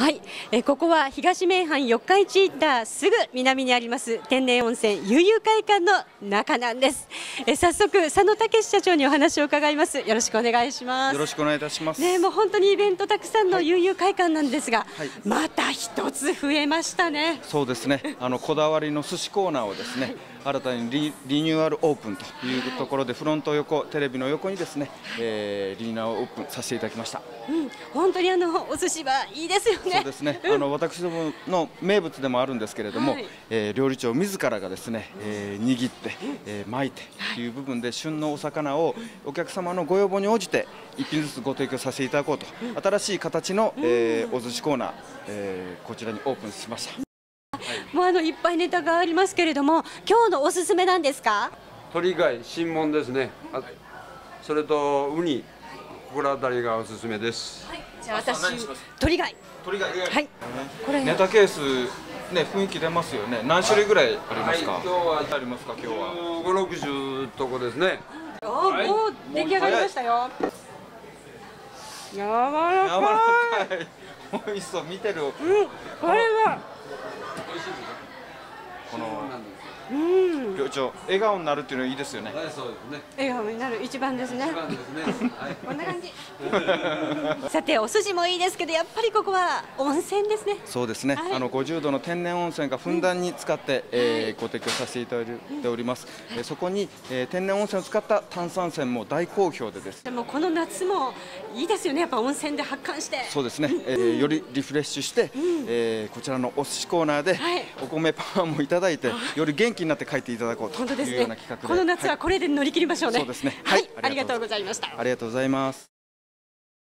はい、えここは東名阪四日市インターすぐ南にあります天然温泉悠々会館の中なんです。え早速佐野武社長にお話を伺います。よろしくお願いします。よろしくお願いいたします。ねもう本当にイベントたくさんの悠々会館なんですが、はいまた一つ増えましたね。そうですね。あのこだわりの寿司コーナーをですね、新たにリリニューアルオープンというところでフロント横テレビの横にですね、えーリニューアルオープンさせていただきました。うん、本当にあのお寿司はいいですよね。そうですね。あの私どもの名物でもあるんですけれども、はいえー料理長自らがですね、えー握って、えー巻いてという部分で旬のお魚をお客様のご要望に応じて一品ずつご提供させていただこうと、新しい形の、えーお寿司コーナー、えーこちらにオープンしました。もうあのいっぱいネタがありますけれども、今日のおすすめなんですか？鳥貝新門ですね。あそれとウニここら辺りがおすすめです。じゃあ私鳥貝。鳥がはい。これ。ネタケースね雰囲気出ますよね。何種類ぐらいありますか？はい今日はありますか？今日は。560とこですねあもう出来上がりましたよ。柔ら柔らかかい。美味しそう見てるい。うん、これは。このうん、料理長笑顔になるっていうのはいいですよね。はいそうですね。笑顔になる一番ですね。一番ですね。はい。こんな感じ。さて、お寿司もいいですけど、やっぱりここは温泉ですね。そうですね、はい。あの50度の天然温泉がふんだんに使って、えーご提供させていただいております、えーそこに、えー天然温泉を使った炭酸泉も大好評でです。でも、この夏もいいですよね。やっぱ温泉で発汗して。そうですね、えーよりリフレッシュして、えーこちらのお寿司コーナーで、はい。お米パワーもいただいて、より元気になって帰っていただこうと本当ですねいうような企画で。この夏ははいこれで乗り切りましょうね。そうですねはい、はいありがとうございました。ありがとうございます。